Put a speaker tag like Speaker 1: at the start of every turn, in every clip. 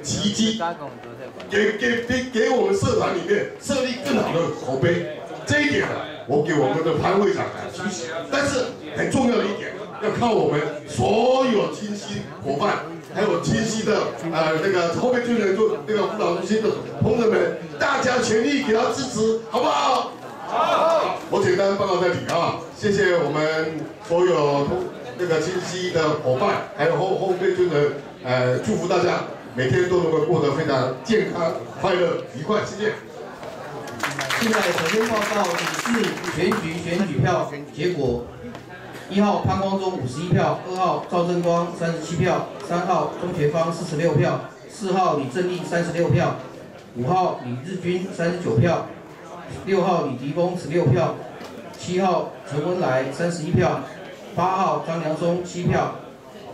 Speaker 1: 奇迹，给给给给我们社团里面设立更好的口碑，这一点我给我们的潘会长提醒。但是很重要的一点，要靠我们所有清晰伙伴，还有清晰的呃那个后备军人做那个辅导中心的同仁们，大家全力给他支持，好不好？好。我简单报告这里啊，谢谢我们所有同那个清晰的伙伴，还有后后备军人，呃，祝福大家。每天都能够过得非常健康、快乐、愉快，谢谢。
Speaker 2: 现在首先报告理事选举选举票结果：一号潘光忠五十一票，二号赵正光三十七票，三号钟学芳四十六票，四号李正利三十六票，五号李日军三十九票，六号李迪峰十六票，七号陈文来三十一票，八号张良松七票，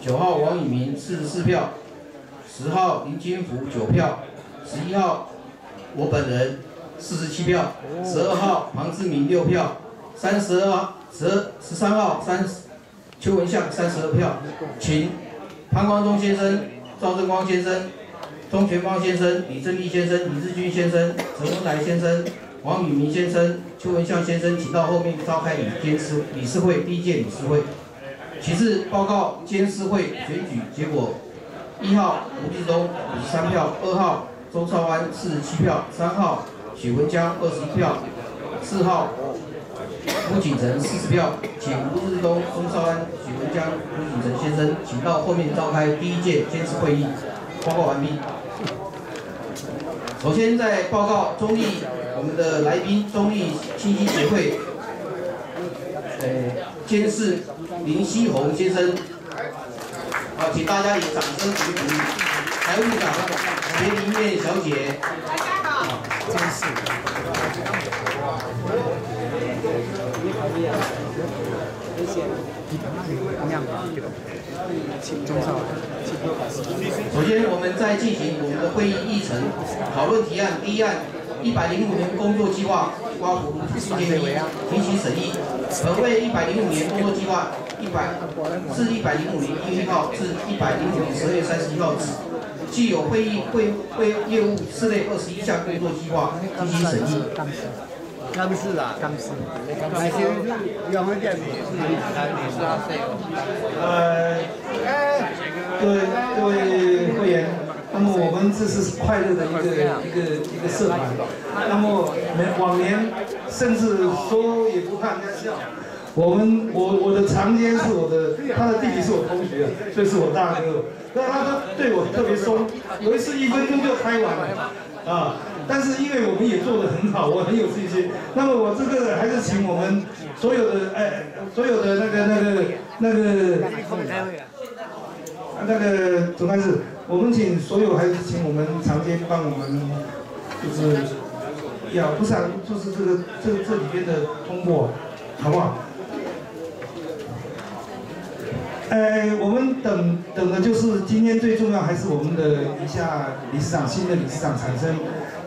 Speaker 2: 九号王以明四十四票。十号林金福九票，十一号我本人四十七票，十二号庞志明六票，三十二号十十三号三邱文相三十二票，请潘光忠先生、赵正光先生、钟全芳先生、李正立先生、李志军先生、陈文来先生、王宇明先生、邱文相先生，请到后面召开理监事理事会第一届理事会。其次报告监事会选举结果。一号吴继东五十三票，二号周超安四十七票，三号许文江二十一票，四号吴景成四十票，请吴志东、周超安、许文江、吴景成先生，请到后面召开第一届监事会议。报告完毕。首先在报告中立我们的来宾，中立信息协会，呃，监事林希宏先生。好，请大家以掌声鼓励财务长田林燕小姐。大家好。真是。首先，我们在进行我们的会议议程，讨论提案。第一案，一百零五年工作计划，刮胡四建议提起审议。本会一百零五年工作计划。一百至一百零五年一月一号至一百零五年十二月三十一号止，既有会议会会业务室内二十一项工作计划进行审议。
Speaker 3: 刚是啊，刚是。哪些两位店里是你是阿 Sir？
Speaker 4: 呃，各位各位会员，那么我们这是快乐的一个一个一个社团，那么往年甚至说也不怕人家笑。我们我我的长监是我的，他的弟弟是我同学，所以是我大哥。那他都对我特别松，有一次一分钟就开完了啊。但是因为我们也做得很好，我很有信心。那么我这个还是请我们所有的哎，所有的那个那个那个那个总干事，我们请所有还是请我们长监帮我们，就是要不是啊，就是这个这这里边的通过，好不好？呃，我们等等的就是今天最重要还是我们的一下理事长新的理事长产生。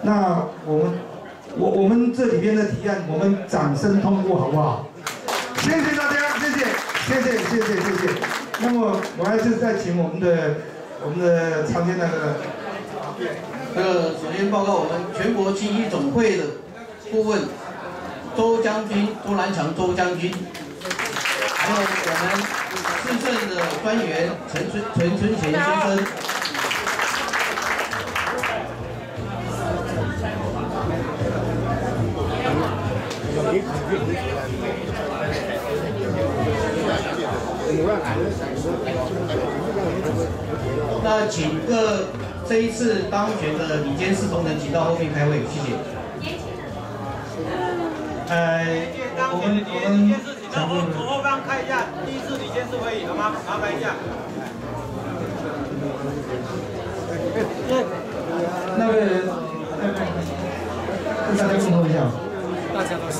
Speaker 4: 那我们我我们这里边的提案，我们掌声通过好不好？谢谢大家，谢谢谢谢谢谢谢谢。那么我还是再请我们的我们的常天那个，
Speaker 2: 呃，首先报告我们全国青衣总会的顾问周将军周兰强周将军，我们。市政的专员陈春陈春贤先生，那请各这一次当选的李监事同仁请到后面开会，谢谢。
Speaker 4: 呃，我们我们。
Speaker 5: 然后左后方看一下，第一次理监事会议，好吗？麻烦一下。
Speaker 4: 那个，跟大家沟通一下。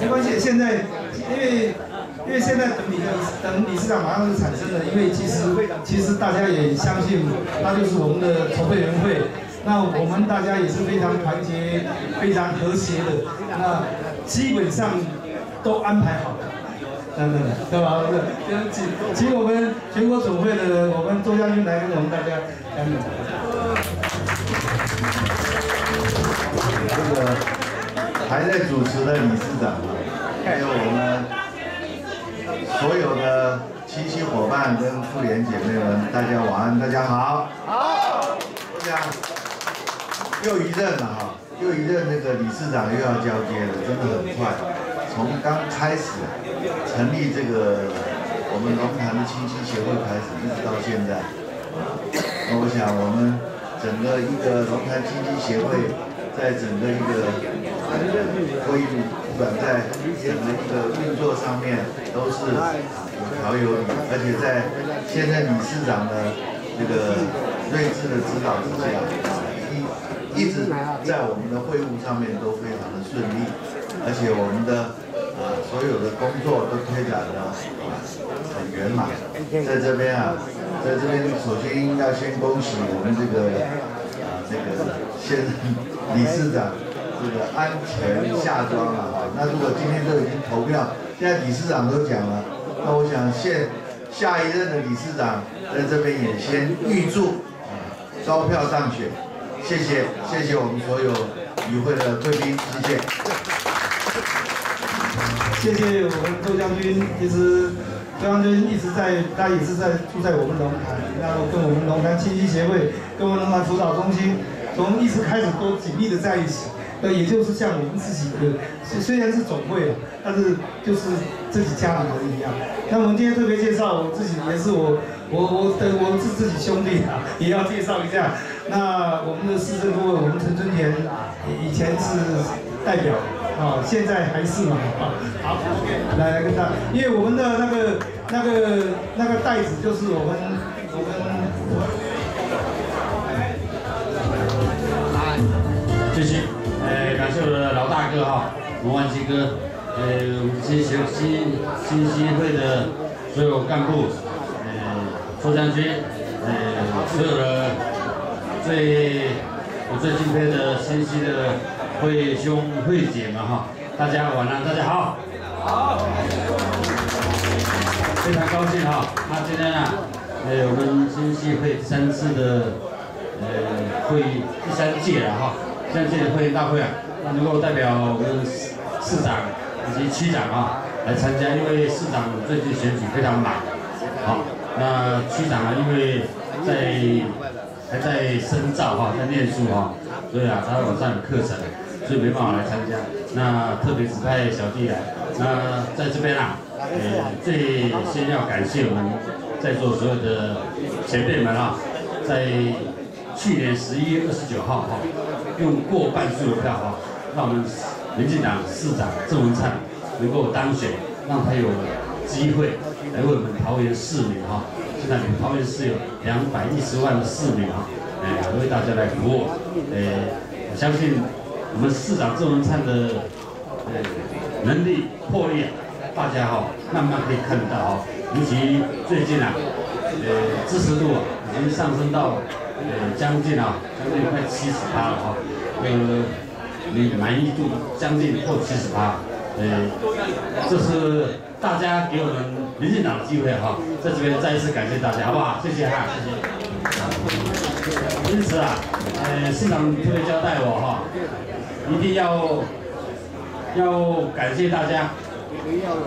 Speaker 4: 没关系，现在因为因为现在等理等理事长马上就产生了，因为其实其实大家也相信他就是我们的筹备员会，那我们大家也是非常团结、非常和谐的，那基本上都安排好。等等，对吧？是，先请请我们全国总会的我们周将军来跟我们大家干等。
Speaker 6: 这个还在主持的理事长啊，还有我们所有的亲戚伙伴跟妇联姐妹们，大家晚安，大家好。好，我想又一任了哈，又一任那个理事长又要交接了，真的很快。从刚开始成立这个我们龙潭的亲戚协会开始，一直到现在，那我想我们整个一个龙潭亲戚协会。在整个一个会议，不管在整个一个运作上面，都是啊有条有理，而且在现在理事长的这个睿智的指导之下，一直在我们的会务上面都非常的顺利，而且我们的啊所有的工作都推展的啊很圆满。在这边啊，在这边首先要先恭喜我们这个啊这个先生。理事长，这个安全下庄了哈。那如果今天都已经投票，现在理事长都讲了，那我想现下一任的理事长在这边也先预祝啊，招票上选。谢谢，谢谢我们所有与会的贵宾，谢谢。
Speaker 4: 谢谢我们周将军，其实周将军一直在，他也是在住在我们龙潭，然后跟我们龙潭亲戚协会，跟我们龙潭辅导中心。从一直开始都紧密的在一起，那也就是像我们自己的，虽虽然是总会啊，但是就是自己家里人一样。那我们今天特别介绍我自己，也是我我我的我是自己兄弟啊，也要介绍一下。那我们的市政顾问，我们陈春田，以前是代表啊，现在还是嘛。好来来跟他，因为我们的那个那个那个袋子就是我们我们。
Speaker 7: 谢谢，呃，感谢我的老大哥哈，龙万基哥，呃，我们新协新新协会的所有干部，呃，周将军，呃，所有的最我最敬佩的新西的会兄会姐们哈，大家晚安，大家好，好，非常高兴哈，那今天呢，呃，我们新西会三次的呃会议第三届了哈。像这个会员大会啊，那能够代表我们市市长以及区长啊来参加，因为市长最近选举非常忙，好，那区长啊，因为在还在深造哈，在念书哈，所以啊，他晚上有课程，所以没办法来参加。那特别指派小弟来，那在这边啊，呃，最先要感谢我们在座所有的前辈们啊，在去年十一月二十九号哈。用过半数的票哈，让我们民进党市长郑文灿能够当选，让他有机会来为我们桃园市民哈。现在我们桃园市有两百一十万的市民啊，哎，为大家来服务。呃，我相信我们市长郑文灿的呃能力魄力，大家哈慢慢可以看得到哈。尤其最近啊，呃，支持度已经上升到。呃，将近啊，将近快七十八了哈，呃，你满意度将近破七十八，呃，这是大家给我们民进党的机会哈，在这边再一次感谢大家，好不好？谢谢哈，谢谢。因此啊，呃，市长特别交代我哈，一定要要感谢大家，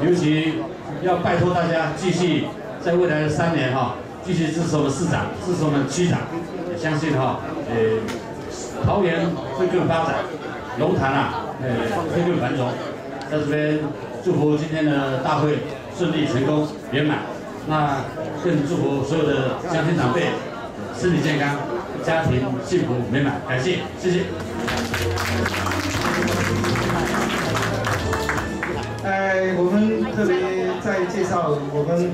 Speaker 7: 尤其要拜托大家继续在未来的三年哈，继续支持我们市长，支持我们区长。相信哈，呃，桃园会更发展，龙潭啊，呃，会更繁荣。在这边祝福今天的大会顺利成功圆满。那更祝福所有的乡亲长辈身体健康，家庭幸福美满。感谢，谢谢。
Speaker 4: 呃，我们特别在介绍我们，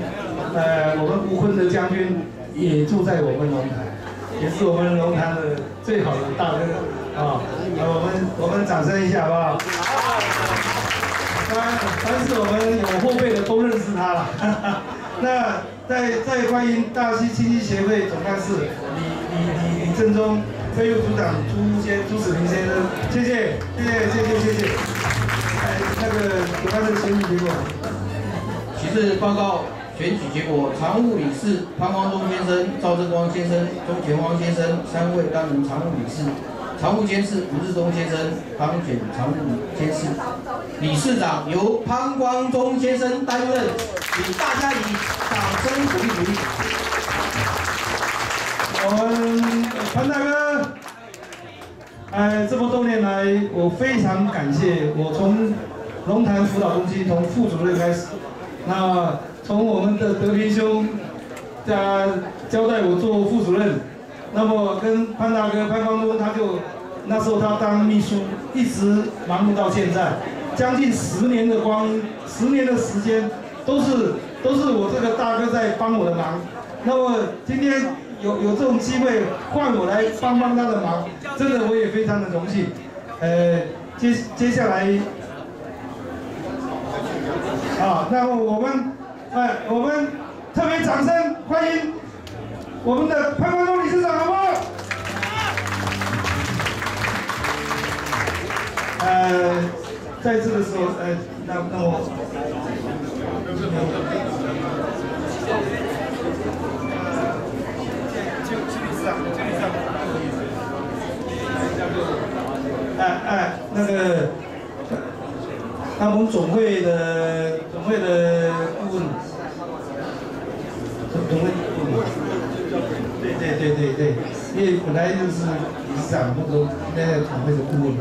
Speaker 4: 呃，我们吴坤的将军也住在我们龙潭。也是我们龙潭的最好的大哥啊！我们我们掌声一下好不好？当然，凡是我们有后辈的都认识他了。那再再欢迎大溪亲戚协会总干事李李李李正中，非物组长朱先朱子明先生，谢谢谢谢谢谢谢谢。哎，那个总干事选举结果，
Speaker 2: 其次报告。选举结果，常务理事潘光中先生、赵正光先生、钟前汪先生三位担任常务理事，常务监事吴志忠先生当选常务监事，理事长由潘光忠先生担任，请大家以掌声鼓励鼓励。
Speaker 4: 我们潘大哥，哎，这么多年来，我非常感谢。我从龙潭辅导中心从副主任开始，那从我们的德平兄家交代我做副主任，那么跟潘大哥潘光忠他就那时候他当秘书，一直忙碌到现在，将近十年的光阴，十年的时间都是都是我这个大哥在帮我的忙。那么今天有有这种机会换我来帮帮他的忙，真的我也非常的荣幸。呃，接接下来。啊，那么我们，哎，我们特别掌声欢迎我们的潘光忠理事长，好不好？呃，在这个时候，呃，那那我，哎哎，那个，那我们总会的。总会的顾问，总总会顾问，对对，因为本来就是理事长，或者现在团队的顾问。